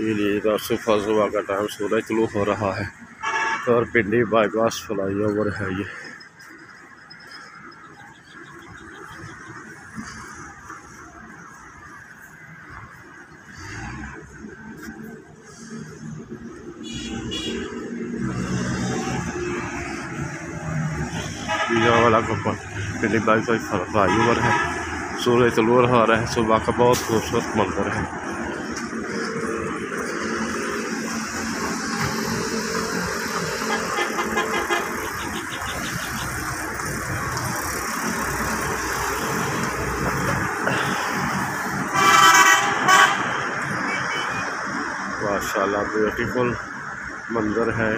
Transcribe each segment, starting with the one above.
ये सुबह सुबह का टाइम सूरज तलू हो रहा है। और पिंडी बाईपास फ्लाई ओवर है ये। वाला पिंडी बाईपास फ्लाई ओवर है। सूरज तलू रहा है, सुबह का बहुत खूबसूरत मंजर है। माशाल्लाह ब्यूटीफुल मंज़र है।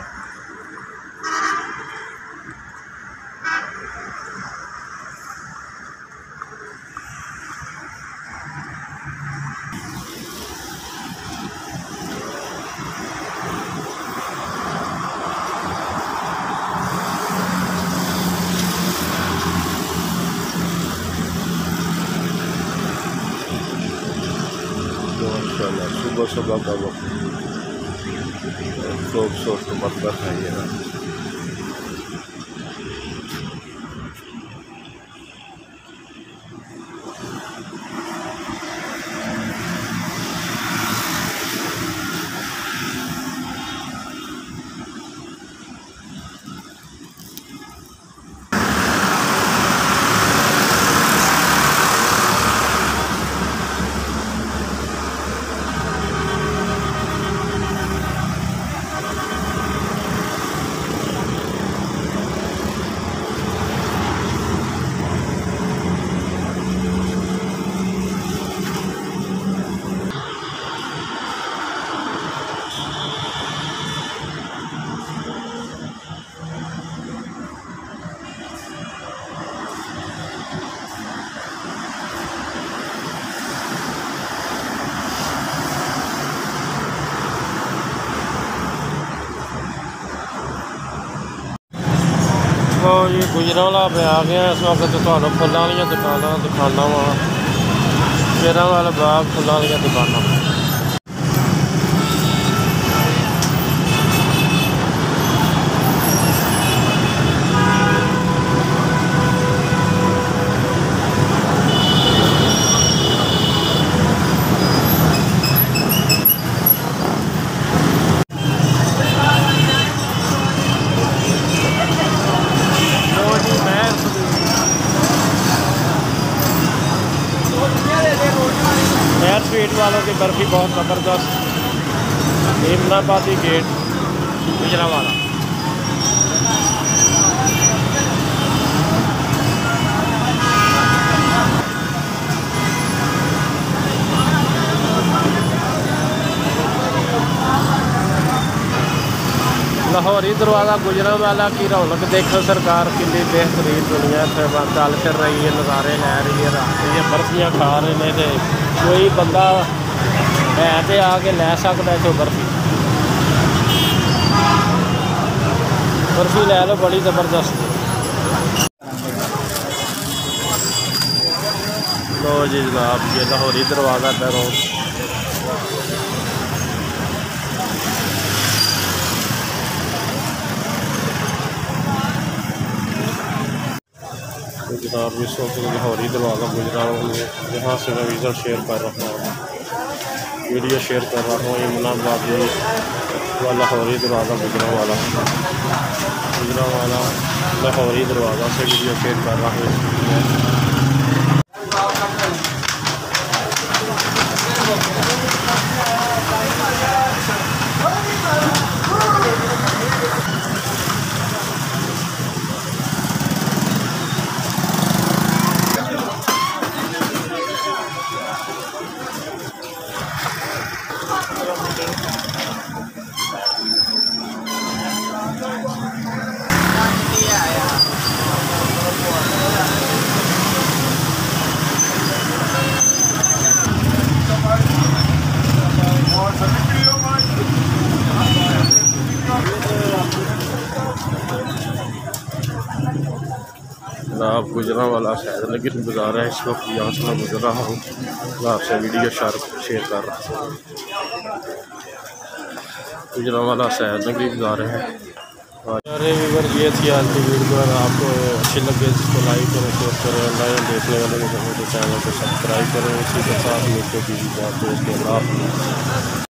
माशाल्लाह सुबह सुबह का वक्त शौक मंजर है ये तो ये गुजरावाला पे आ गया इस वक्त तो फुलों वाली दुकाना दिखाना वा शेर वाला बाग फुलों वाली दुकाना नहर वालों की बर्फ़ी बहुत ज़बरदस्त इमनाबादी गेट गुजरा लाहौरी दरवाज़ा गुजरा वाला की रौनक देखो सरकार कि बेहतरीन दुनिया इतने चल फिर रही है नज़ारे लै रही है रात दी बर्फियाँ खा रहे हैं तो कोई बंदा है तो आके लै सकता इतों बर्फ़ी बर्फ़ी लै लो बड़ी ज़बरदस्त लो जी जनाब ये लाहौरी दरवाज़ा डरो तो जनाब इस वक्त लाहौरी दरवाज़ा गुजरा हूँ यहाँ से मैं वीज़ा शेयर कर रहा हूँ। वीडियो शेयर कर रहा हूँ इमनाबादी व लाहौरी दरवाज़ा गुजरा वाला। गुजरा वाला लाहौरी दरवाज़ा से वीडियो शेयर कर रहा हूँ। जनाब गुजरा वाला शायद लेकिन गुजारा है, इस वक्त यहाँ से मैं गुजर रहा हूँ। मैं आपसे वीडियो शेयर कर रहा हूँ। गुजरा वाला नगरी जा रहे हैं अरे वीवर ये थी आज की वीडियो। अगर आपको अच्छी लगे इसको लाइक करें शेयर करें ऑनलाइन देखने वाले मुझे चैनल को सब्सक्राइब करें। इसी के साथ मिलते की बात है